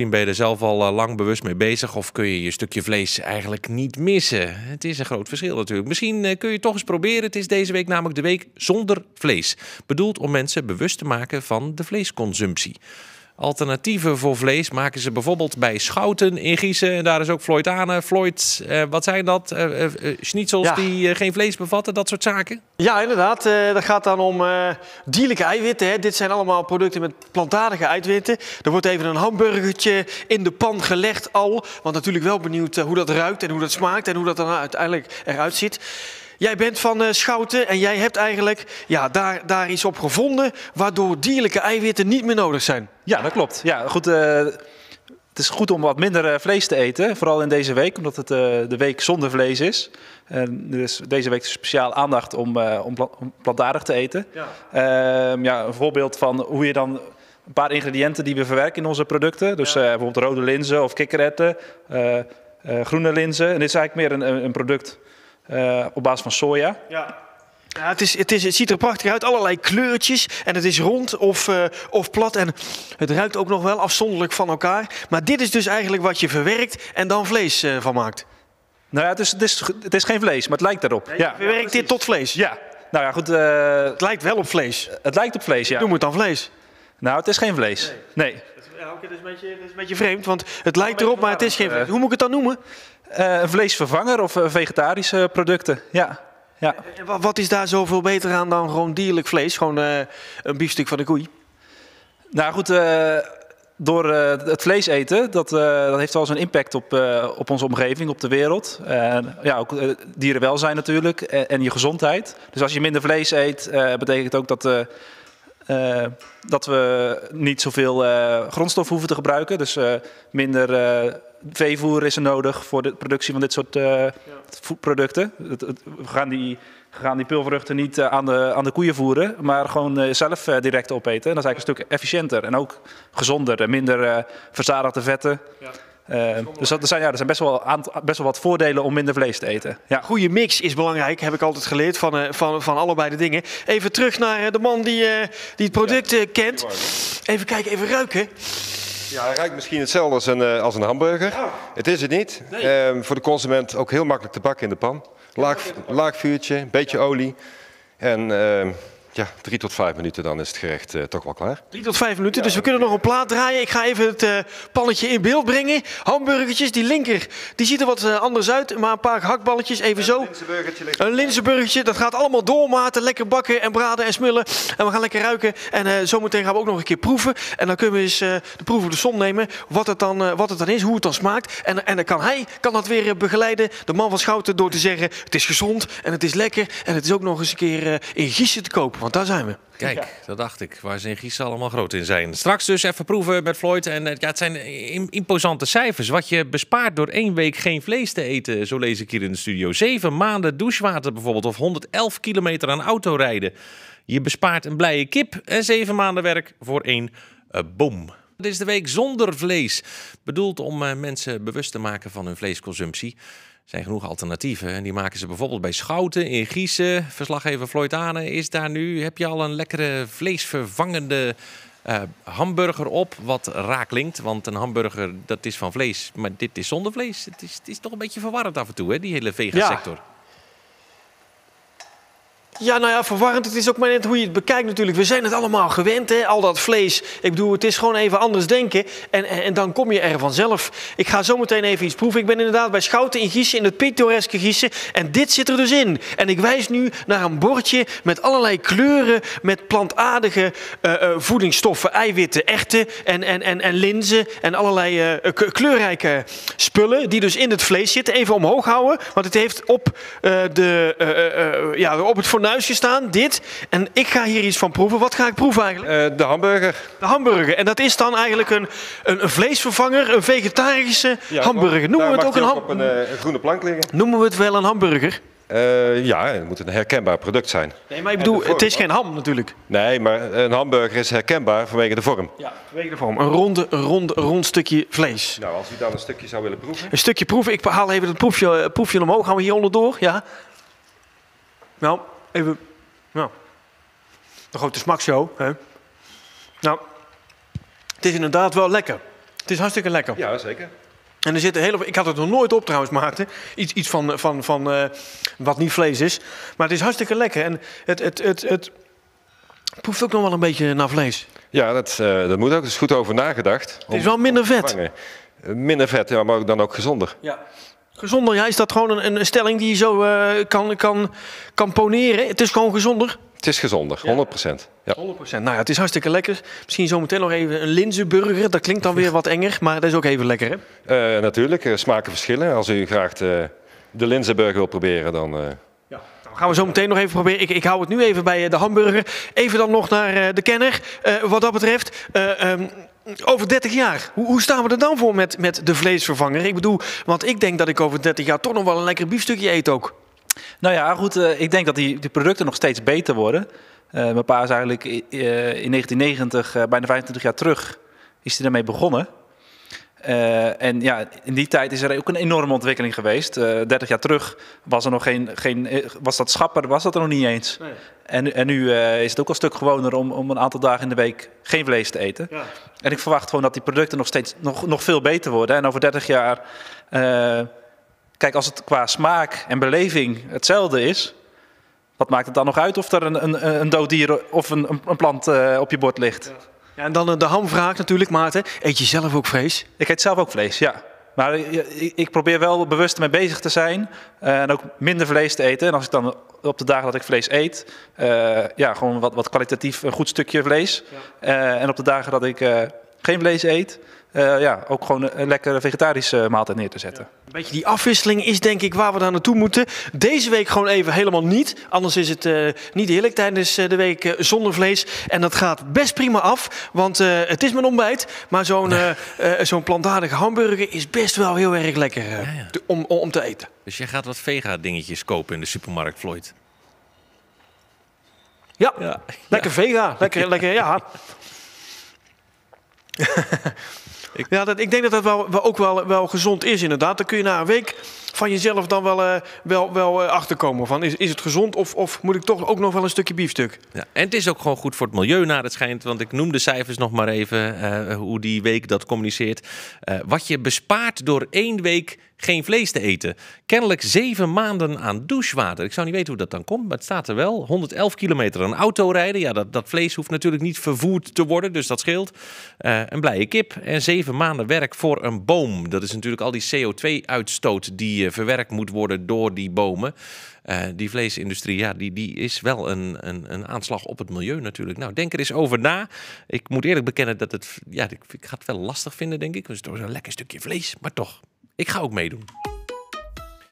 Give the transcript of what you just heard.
Misschien ben je er zelf al eh, lang bewust mee bezig of kun je je stukje vlees eigenlijk niet missen. Het is een groot verschil natuurlijk. Misschien eh, kun je toch eens proberen. Het is deze week namelijk de week zonder vlees. Bedoeld om mensen bewust te maken van de vleesconsumptie. Alternatieven voor vlees maken ze bijvoorbeeld bij Schouten in Giezen. En daar is ook Floyd Ane. Floyd, eh, wat zijn dat? Eh, eh, schnitzels Ja. die geen vlees bevatten, dat soort zaken? Ja, inderdaad. dat gaat dan om dierlijke eiwitten. Hè. Dit zijn allemaal producten met plantaardige eiwitten. Er wordt even een hamburgertje in de pan gelegd al. Want natuurlijk wel benieuwd hoe dat ruikt en hoe dat smaakt en hoe dat dan uiteindelijk eruit ziet. Jij bent van eh, Schouten en jij hebt eigenlijk ja, daar, daar iets op gevonden... waardoor dierlijke eiwitten niet meer nodig zijn. Ja, dat klopt. Ja, goed, eh, het is goed om wat minder eh, vlees te eten. Vooral in deze week, omdat het de week zonder vlees is. En dus deze week speciaal aandacht om, om, pla- om plantaardig te eten. Ja. Ehm, ja, een voorbeeld van hoe je dan een paar ingrediënten die we verwerken in onze producten. Dus bijvoorbeeld rode linzen of kikkererwten, eh, groene linzen. En dit is eigenlijk meer een- een product eh, op basis van soja. Ja. Ja, het, is, het, is, het ziet er prachtig uit, allerlei kleurtjes. En het is rond of, eh, of plat. En het ruikt ook nog wel afzonderlijk van elkaar. Maar dit is dus eigenlijk wat je verwerkt en dan vlees eh, van maakt. Nou ja, het is, het, is, het is geen vlees, maar het lijkt daarop. Ja, Verwerkt dit tot vlees? ja. Nou ja, goed. eh, Het lijkt wel op vlees. het lijkt op vlees, ja. Noem het dan vlees. Nou, het is geen vlees. Nee. Ja, oké, dat, is een beetje, dat is een beetje vreemd, want het lijkt erop, maar het is geen vlees. Hoe moet ik het dan noemen? Eh, een vleesvervanger of eh, vegetarische producten. Ja. ja. En Wat is daar zoveel beter aan dan gewoon dierlijk vlees? Gewoon eh, een biefstuk van de koei? Nou goed, door het vlees eten, dat, dat heeft wel eens een impact op, op onze omgeving, op de wereld. Ja, ook dierenwelzijn natuurlijk en, en je gezondheid. Dus als je minder vlees eet, betekent ook dat, eh, dat we niet zoveel eh grondstoffen hoeven te gebruiken. Dus minder veevoer is er nodig voor de productie van dit soort eh, het- we gaan die, we gaan die niet eh, aan, de, aan de koeien voeren, maar gewoon eh, zelf eh, direct opeten. En dat is eigenlijk een stuk efficiënter en ook gezonder. en Minder eh, verzadigde vetten. Eh, dus dat, er, zijn, ja, er zijn best wel, best wel wat voordelen om minder vlees te eten. Ja. Goede mix is belangrijk, heb ik altijd geleerd van, eh, van, van allebei de dingen. Even terug naar eh, de man die, eh, die het product kent. Even kijken, even ruiken. Ja, hij ruikt misschien hetzelfde als een, eh, als een hamburger. Het is het niet. Ehm, voor de consument ook heel makkelijk te bakken in de pan. Laag, laag vuurtje, beetje olie. En ehm, ja, drie tot vijf minuten dan is het gerecht eh, toch wel klaar. Drie tot vijf minuten, dus we kunnen nog een plaat draaien. Ik ga even het eh, pannetje in beeld brengen. Hamburgertjes, die linker, die ziet er wat eh, anders uit. Maar een paar gehaktballetjes, even zo. Een linzenburgertje, dat gaat allemaal doormaten. Lekker bakken en braden en smullen. En we gaan lekker ruiken. En eh, zometeen gaan we ook nog een keer proeven. En dan kunnen we eens eh, de proef op de som nemen. Wat het, dan, eh, wat het dan is, hoe het dan smaakt. En, en dan kan hij kan dat weer begeleiden, de man van Schouten, door te zeggen... het is gezond en het is lekker. En het is ook nog eens een keer eh, in Giessen te kopen. Want daar zijn we. Kijk, dat dacht ik. Waar ze in Gießen allemaal groot in zijn. Straks dus even proeven met Floyd. En eh, ja, het zijn im- imposante cijfers. Wat je bespaart door één week geen vlees te eten. Zo lees ik hier in de studio. Zeven maanden douchewater bijvoorbeeld. Of 111 kilometer aan autorijden. Je bespaart een blije kip. En zeven maanden werk voor één eh, boom. Dit is de week zonder vlees. Bedoeld om eh, mensen bewust te maken van hun vleesconsumptie. Er zijn genoeg alternatieven. En die maken ze bijvoorbeeld bij Schouten in Gießen. Verslaggever Floyd Ane is daar nu. Heb je al een lekkere vleesvervangende eh, hamburger op? Wat raak klinkt. Want een hamburger, dat is van vlees. Maar dit is zonder vlees. Het is, het is toch een beetje verwarrend af en toe, hè? Die hele vegasector. Ja, nou ja, verwarrend. Het is ook maar net hoe je het bekijkt natuurlijk. We zijn het allemaal gewend, hè? al dat vlees. Ik bedoel, het is gewoon even anders denken. En, en, dan kom je er vanzelf. Ik ga zo meteen even iets proeven. Ik ben inderdaad bij Schouten in Gießen, in het pittoreske Gießen. En dit zit er dus in. En ik wijs nu naar een bordje met allerlei kleuren... met plantaardige eh, eh, voedingsstoffen, eiwitten, erwten en, en, en, en linzen... en allerlei eh, kleurrijke spullen die dus in het vlees zitten. Even omhoog houden, want het heeft op, de, ja, op het staan, dit. En ik ga hier iets van proeven. Wat ga ik proeven eigenlijk? Eh, de hamburger. De hamburger. En dat is dan eigenlijk een, een, een vleesvervanger, een vegetarische Ja, hamburger. Noemen we, het ook een die ham- op een, eh, een groene plank liggen. Noemen we het wel een hamburger? Eh, ja, het moet een herkenbaar product zijn. Nee, maar ik bedoel, het is geen ham natuurlijk. Nee, maar een hamburger is herkenbaar vanwege de vorm. Ja, vanwege de vorm. Een, ronde, een rond stukje vlees. Nou, als u dan een stukje zou willen proeven. Een stukje proeven. Ik haal even het proefje, proefje omhoog. Gaan we hier onderdoor? Ja. Nou, even. Nou. Een grote smakshow. Hè? Nou. Het is inderdaad wel lekker. Het is hartstikke lekker. Ja, zeker. En er zitten hele, ik had het nog nooit op trouwens, Maarten. Iets, iets van, van, van eh, wat niet vlees is. Maar het is hartstikke lekker. En het, het, het, het proeft ook nog wel een beetje naar vlees. Ja, dat, eh, dat moet ook. Er is goed over nagedacht. Het is wel minder vet. Minder vet, ja, maar dan ook gezonder. Ja. Gezonder, ja, is dat gewoon een, een stelling die je zo eh, kan, kan, kan poneren? Het is gewoon gezonder? Het is gezonder, 100%. Ja. 100%. Nou ja, het is hartstikke lekker. Misschien zometeen nog even een linzenburger. Dat klinkt dan weer wat enger, maar dat is ook even lekker, hè? Eh, natuurlijk, smaken verschillen. Als u graag de, de linzenburger wil proberen, dan... eh, Gaan we zo meteen nog even proberen. Ik, ik hou het nu even bij eh, de hamburger. Even dan nog naar eh, de kenner. Eh, wat dat betreft, eh, ehm, over 30 jaar, hoe, staan we er dan voor met, met de vleesvervanger? Ik bedoel, want ik denk dat ik over 30 jaar toch nog wel een lekker biefstukje eet ook. Nou ja, goed, ik denk dat die, die producten nog steeds beter worden. Mijn pa is eigenlijk in 1990, eh, bijna 25 jaar terug, is hij daarmee begonnen. Eh, en ja, in die tijd is er ook een enorme ontwikkeling geweest. Eh 30 jaar terug was er nog geen, geen eh, was dat schapper, was dat er nog niet eens. En, nu- en nu is het ook al een stuk gewoner om, om een aantal dagen in de week geen vlees te eten. Ja. En ik verwacht gewoon dat die producten nog steeds nog, nog veel beter worden. En over 30 jaar, kijk, als het qua smaak en beleving hetzelfde is, wat maakt het dan nog uit of er een, een, een dood dier of een, een- plant op je bord ligt? Ja, en dan eh, de hamvraag natuurlijk, Maarten. Eet je zelf ook vlees? Ik eet zelf ook vlees, ja. Maar eh, ik, probeer wel bewust mee bezig te zijn eh, en ook minder vlees te eten. En als ik dan op de dagen dat ik vlees eet, ja, gewoon wat, wat kwalitatief een goed stukje vlees. En op de dagen dat ik geen vlees eet, eh, ja, ook gewoon een, lekkere vegetarische maaltijd neer te zetten. Een beetje die afwisseling is denk ik waar we daar naartoe moeten. Deze week gewoon even helemaal niet. Anders is het eh, niet heerlijk tijdens eh, de week eh, zonder vlees. En dat gaat best prima af, want eh, het is mijn ontbijt. Maar zo'n eh, eh, zo'n plantaardige hamburger is best wel heel erg lekker eh, Ja, ja. te- om, om, te eten. Dus jij gaat wat vega-dingetjes kopen in de supermarkt, Floyd. Ja, Ja. lekker vega. Lekker, lekker, ja. ja, dat, ik denk dat dat wel ook wel, wel gezond is inderdaad. Dan kun je na een week van jezelf dan wel, eh, wel, wel eh, achterkomen. Van, is, is het gezond of, of moet ik toch ook nog wel een stukje biefstuk? Ja, en het is ook gewoon goed voor het milieu naar het schijnt. Want ik noem de cijfers nog maar even, eh, hoe die week dat communiceert. Wat je bespaart door één week geen vlees te eten. Kennelijk zeven maanden aan douchewater. Ik zou niet weten hoe dat dan komt, maar het staat er wel. 111 kilometer aan auto rijden. Ja, dat, dat vlees hoeft natuurlijk niet vervoerd te worden, dus dat scheelt. Een blije kip en zeven maanden werk voor een boom. Dat is natuurlijk al die CO2-uitstoot die eh, verwerkt moet worden door die bomen. Eh, die vleesindustrie, ja, die, die is wel een, een, een aanslag op het milieu natuurlijk. Nou, denk er eens over na. Ik moet eerlijk bekennen dat het, ja, ik, ik ga het wel lastig vinden, denk ik. Dus het is een lekker stukje vlees, maar toch. Ik ga ook meedoen.